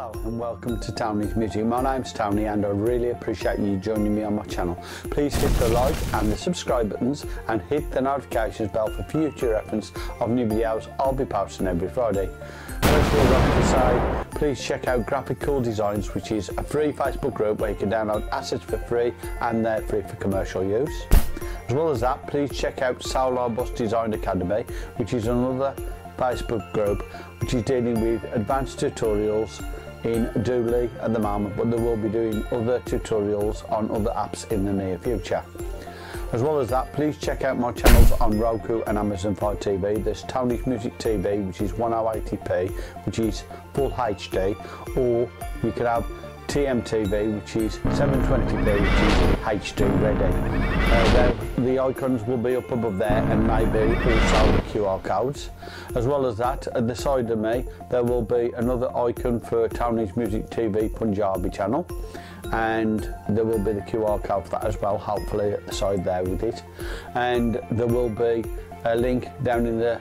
Hello and welcome to Tony's Music. My name's Tony and I really appreciate you joining me on my channel. Please hit the like and the subscribe buttons and hit the notifications bell for future reference of new videos I'll be posting every Friday. First of all, like say please check out Graphic Cool Designs which is a free Facebook group where you can download assets for free and they're free for commercial use. As well as that, please check out Solar Bus Design Academy which is another Facebook group which is dealing with advanced tutorials in Doodly at the moment, but they will be doing other tutorials on other apps in the near future. As well as that, please check out my channels on Roku and Amazon Fire TV. There's Tony's Music TV, which is 1080p, which is full HD, or you could have TMTV, which is 720p, which is HD ready. Uh, the icons will be up above there and maybe also the QR codes. As well as that, at the side of me, there will be another icon for Tony's Music TV Punjabi channel and there will be the QR code for that as well, hopefully at the side there with it. And there will be a link down in the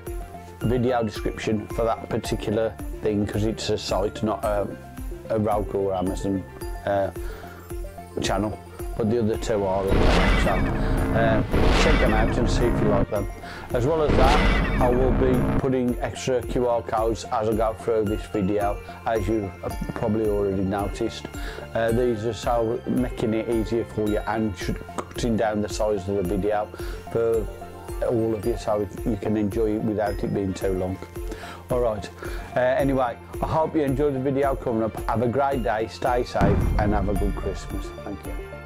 video description for that particular thing because it's a site, not a a or Amazon uh, channel, but the other two are on uh, check them out and see if you like them. As well as that, I will be putting extra QR codes as I go through this video, as you probably already noticed. Uh, these are so making it easier for you and cutting down the size of the video for all of you so you can enjoy it without it being too long. Alright, uh, anyway, I hope you enjoyed the video coming up. Have a great day, stay safe and have a good Christmas. Thank you.